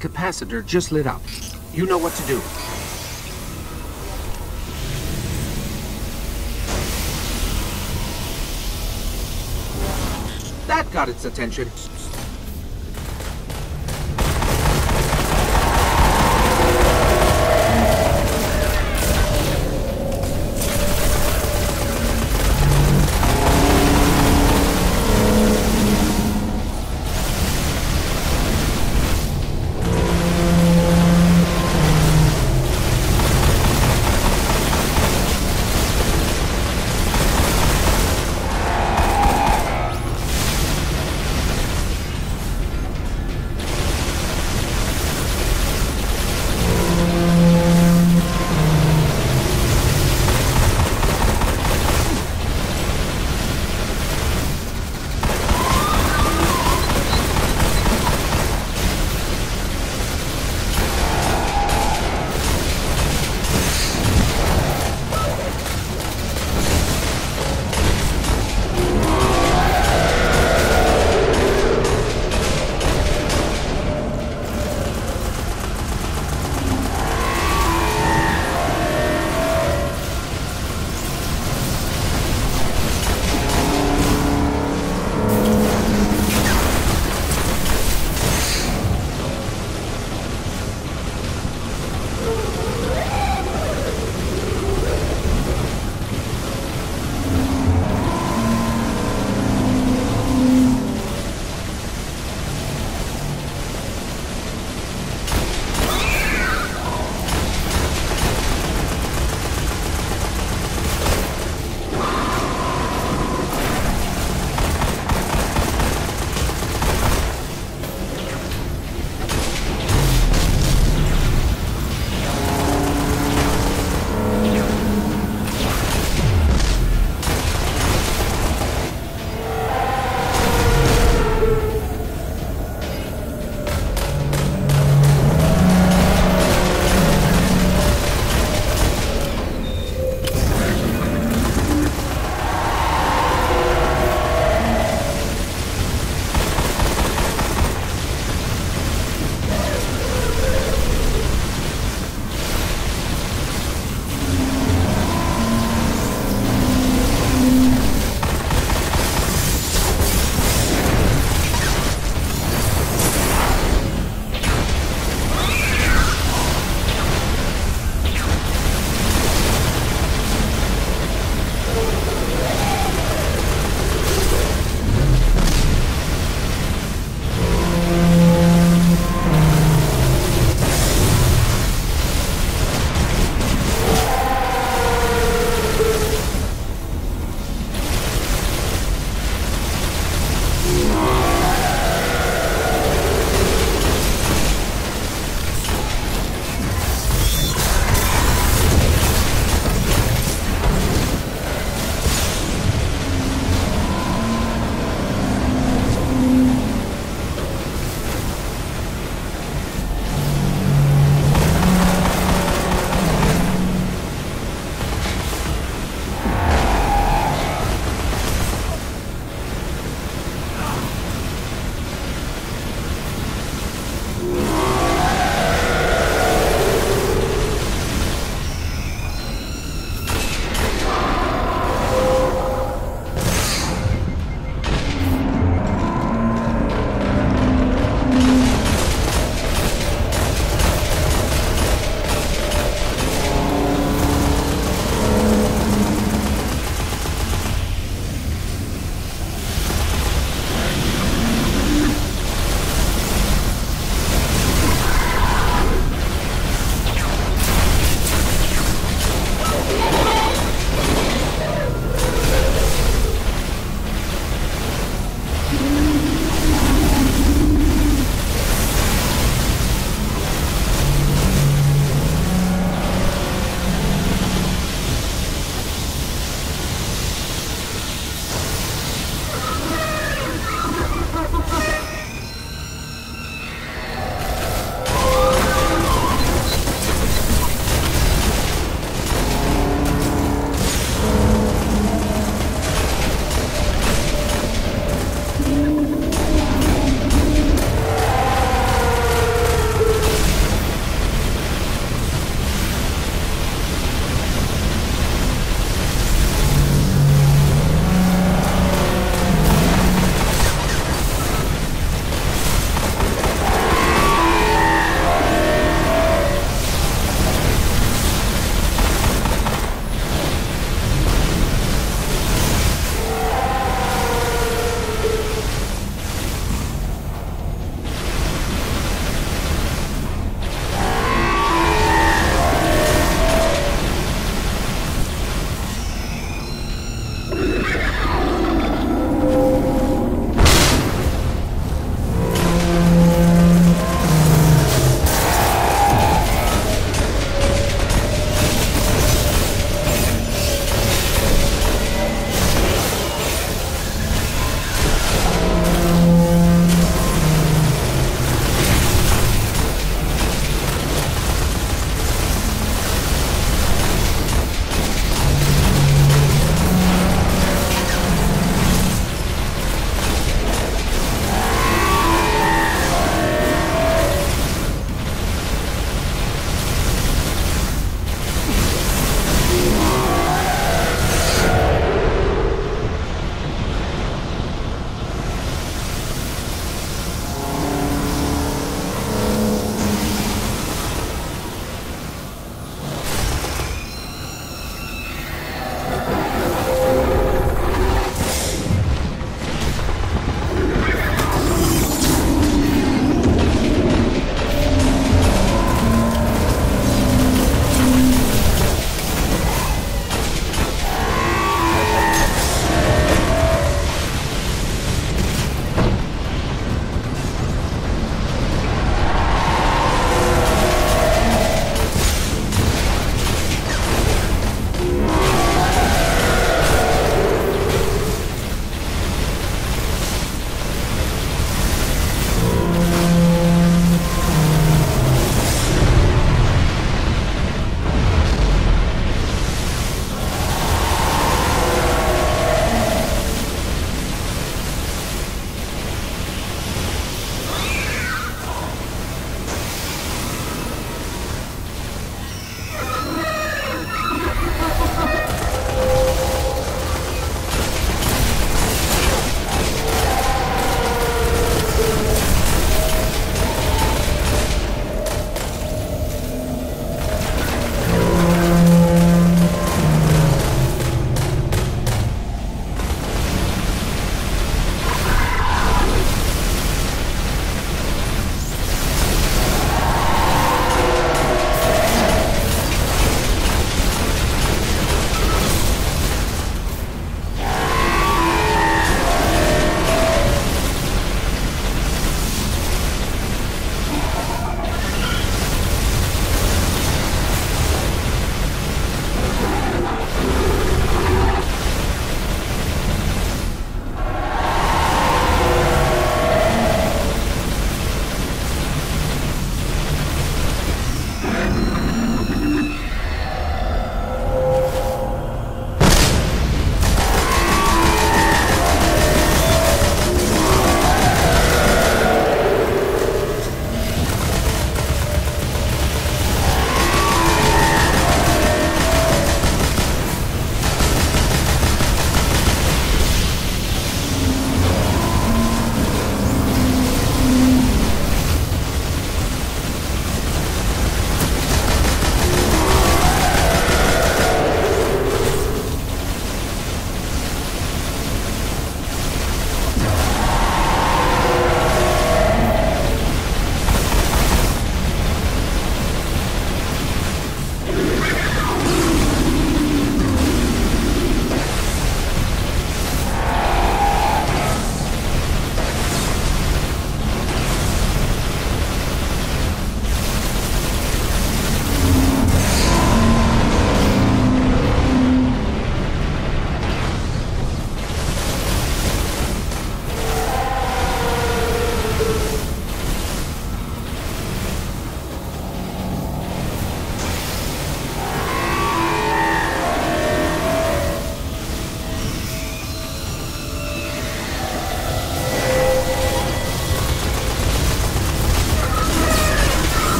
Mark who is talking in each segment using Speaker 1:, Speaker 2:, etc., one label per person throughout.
Speaker 1: Capacitor just lit up. You know what to do. That got its attention.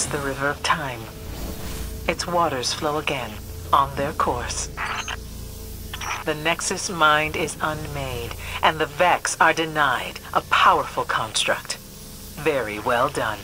Speaker 2: Sense the river of time. Its waters flow again, on their course. The Nexus mind is unmade, and the Vex are denied a powerful construct. Very well done.